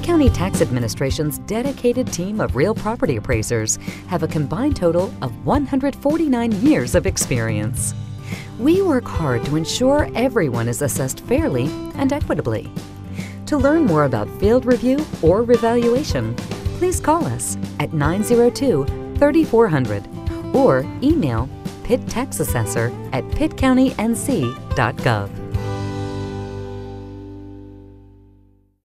Lake County Tax Administration's dedicated team of real property appraisers have a combined total of 149 years of experience. We work hard to ensure everyone is assessed fairly and equitably. To learn more about field review or revaluation, please call us at 902 3400 or email pittaxassessor at pittcountync.gov.